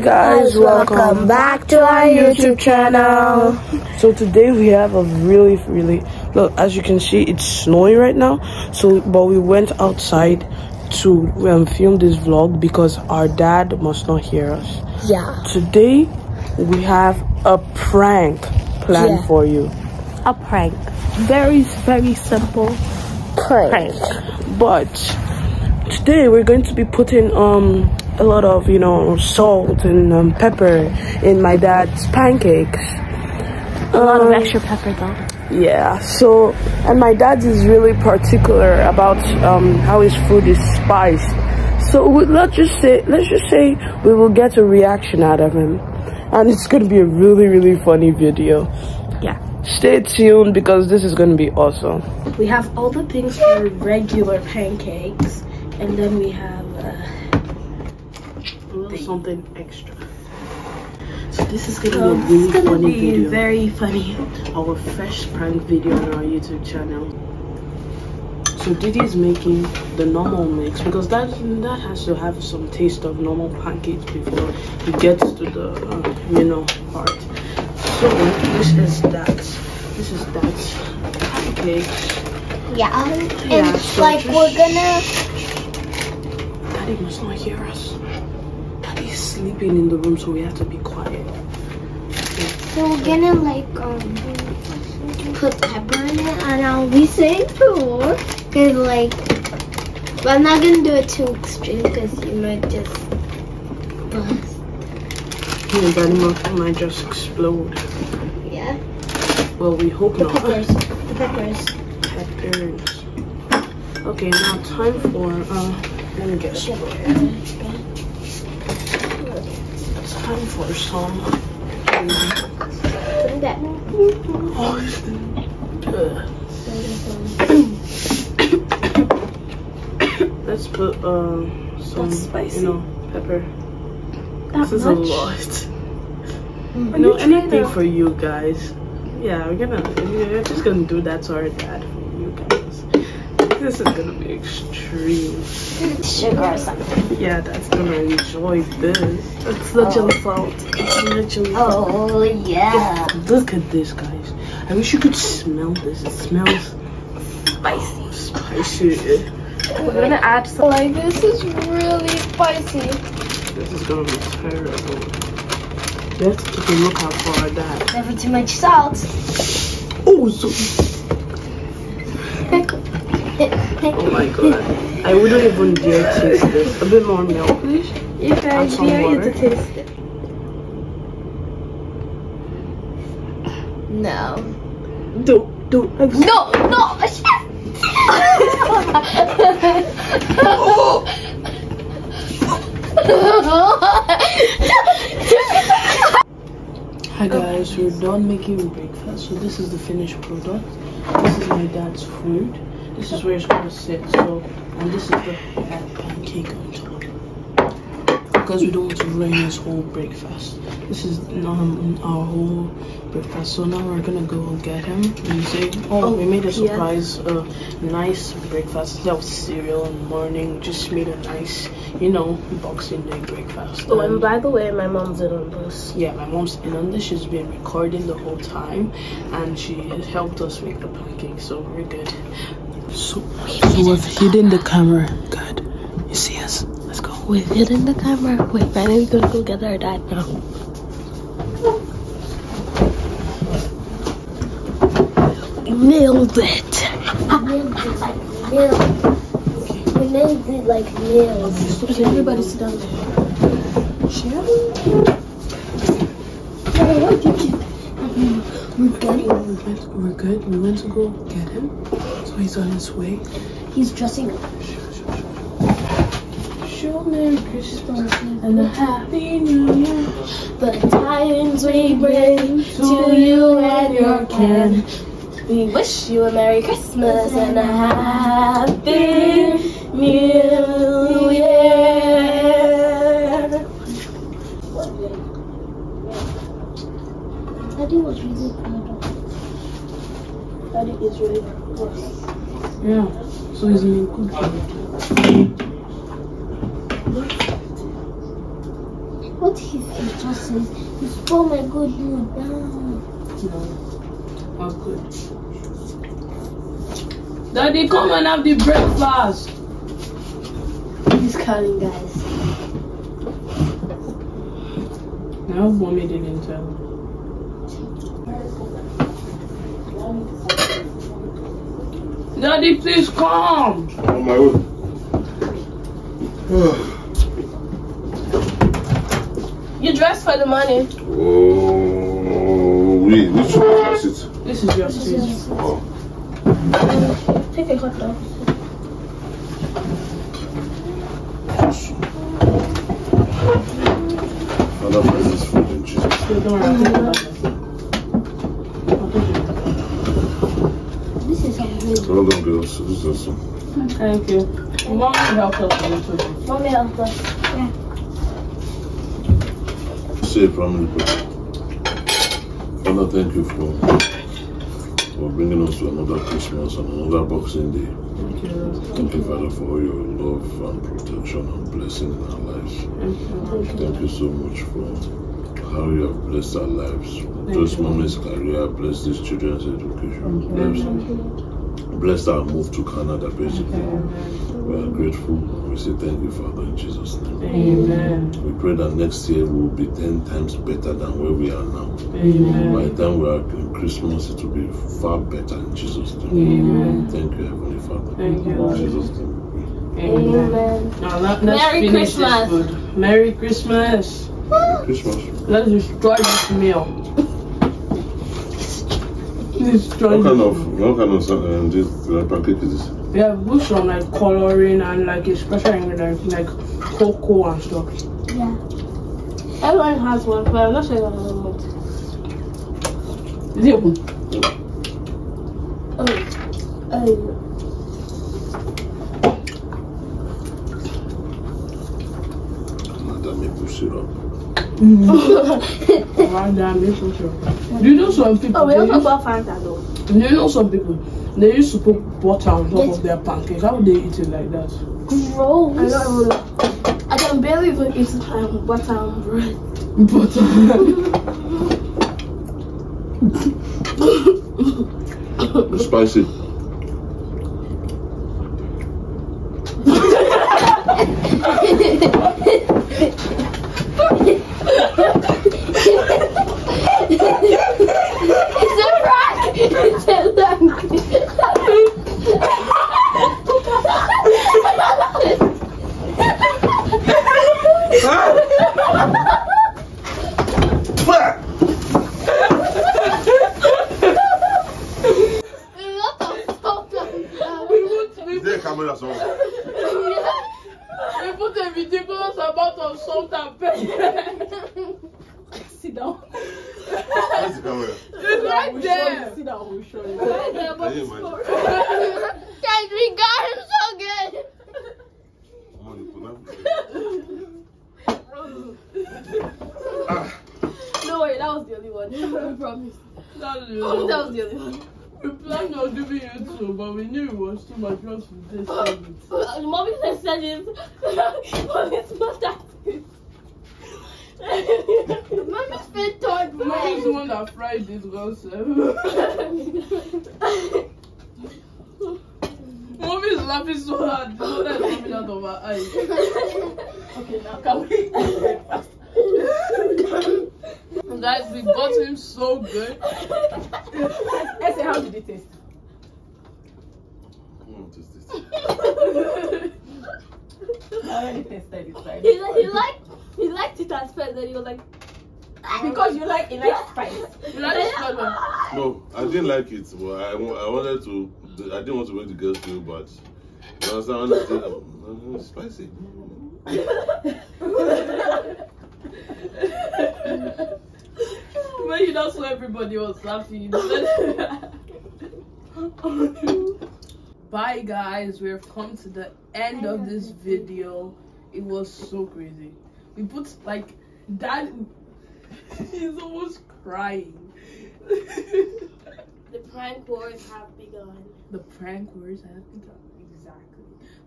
guys, welcome back to our YouTube channel. So today we have a really, really look. As you can see, it's snowy right now. So, but we went outside to um, film this vlog because our dad must not hear us. Yeah. Today we have a prank planned Yeah. for you. A prank. Very, very simple prank. But today we're going to be putting um a lot of you know salt and um, pepper in my dad's pancakes. A lot of extra pepper though. Yeah, so, and my dad is really particular about um, how his food is spiced. So we, let's just say, let's just say we will get a reaction out of him. And it's gonna be a really, really funny video. Yeah. Stay tuned because this is gonna be awesome. We have all the things for regular pancakes, and then we have uh, Something extra. So this is gonna um, be a really funny be video. very funny. our fresh prank video on our YouTube channel. So Didi is making the normal mix because that that has to have some taste of normal pancakes before he gets to the uh, you know part. So this is that. This is that pancakes. Yeah, and Yeah, so like we're gonna Daddy must not hear us. Sleeping in the room, so we have to be quiet. so we're gonna like um put pepper in it and I'll be saying four because like but I'm not gonna do it too extreme because you might just bust. And Daddy might, might just explode. Yeah, Well, we hope the not. peppers, the peppers. peppers. Okay, now time for uh let me get. It's time for some Put let's put uh some you know pepper. That this is a lot. You know anything for you guys. Yeah, we're gonna we're just gonna do that to our dad for you guys. This is gonna be extreme. Sugar or something. Yeah, that's gonna enjoy this. It's the oh. chili salt. It's the chili salt. Oh yeah. Look at this, guys. I wish you could smell this. It smells Spicy. spicy. We're gonna add some. Like this is really spicy. This is gonna be terrible. We have to keep a lookout for dad. Never too much salt. Oh, so, oh my god. I wouldn't even dare taste this. A bit more milk, please. You Add guys dare you to taste it. No. Don't, don't. No, no. Hi guys, we're done making breakfast. So this is the finished product. This is my dad's food. This is where it's gonna sit. So, and this is the pan- pancake on top. Because we don't want to ruin his whole breakfast. This is um, our whole breakfast. So now we're gonna go get him and say, oh, we made a yeah. surprise, uh, nice breakfast. Instead of cereal in the morning, just made a nice, you know, boxing day breakfast. Oh, and And- by the way, my mom's in on this. yeah, my mom's in on this. She's been recording the whole time, and she has helped us make the pancakes, so we're good. So, so we've hidden the camera. Good. You see us? Let's go. We've hidden the camera. Wait, finally gonna go get our dad now. We nailed it. We made it like nails. Okay, everybody sit down there. We're good. We're good. We're good. We went to go get him, so he's on his way. He's dressing up. Sure, Merry Christmas and a Happy New Year. The times we bring to you and your kin. We wish you a Merry Christmas and a Happy New Year. Really good. Daddy is really good. Yeah. So he's in good what he, he just says, you spoil my good mood. No. No. Not good. Daddy, come and have the breakfast. He's calling, guys. Now, mommy didn't tell. Daddy, please come. On my way. You dress for the money. oh, oui, which one is it? This is your street. Oh, Take a hot dog. Father, bless this food in Jesus. So don't worry, I'll take it back myself. I'll take it back. This is amazing. Well done, girls. This is awesome. Thank you. Mom helped us a little bit. Mommy help us. Say a family prayer. Father, thank you for for bringing us to another Christmas and another Boxing Day. Thank you. Thank you, Father, for all your love and protection and blessing in our lives. Thank you. Thank you so much for how you have blessed our lives. Bless you. mommy's career, bless these children's education, Thank bless, you. bless our move to Canada, basically. Amen. We are grateful. We say thank you, Father, in Jesus' name. Amen. We pray that next year we will be 10 times better than where we are now. By the time we are in Christmas, it will be far better in Jesus' name. Amen. Thank you, Heavenly Father. Thank you, In Lord. Jesus' name. Amen. Amen. Now let, Merry Christmas. Merry Christmas. Merry Christmas. Let's destroy this meal. Destroy What kind of what kind of um, this uh, pancake is this? We have put some like coloring and like a special ingredient like cocoa and stuff. Yeah. Everyone has one, but I'm not sure if I have one. Is it open? Oh. Oh. Another maple syrup. Wow, damn, this is sure. Do you know some people? Oh, we they also use, got Fanta though. do you know some people? They used to put butter on top of their pancake. How would they eat it like that? Gross. I don't I can barely even eat um, butter and bread. Butter. It's spicy. There, camera song. We put a ridiculous amount of salt and pepper. Sit down. Where's the camera? It's right there. Sit down, we'll show you. Can you imagine? Guys, we got him so good. Come on, you put that. Ah, No way, that was the only one. I promise. That's That was it. the only one. We planned on doing it too, but we knew it was too much for us to taste it. Mommy said said it. But it's not that good. Mommy's fit toward Mommy's the one that fried this girl, sir. Mommy's laughing so hard, the water is coming out of her eyes. okay, now can we? Guys, we got him so good. I say, how did it taste? come on, taste this. I already tasted it, right? He, he liked he liked it at first, and he was like, Because you like it like spice. You like this? No, I didn't like it, but I, I wanted to. I didn't want to make the girls feel bad. You understand? I wanted to, uh, uh, spicy. When you know so everybody was laughing, Bye guys, we have come to the end of this video. It was so crazy. We put like that he's almost crying. The prank wars have begun. the prank wars have begun.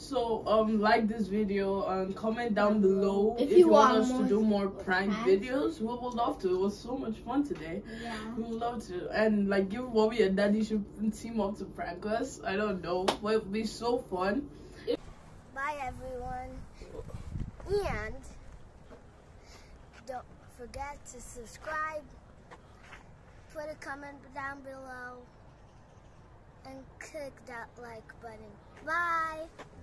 So um like this video and comment down below If if, you want, want us to do more prank videos. We would love to. It was so much fun today. Yeah. We would love to. And like give mommy and daddy should team up to prank us. I don't know. But it would be so fun. Bye, everyone. And don't forget to subscribe, put a comment down below, and click that like button. Bye. Bye.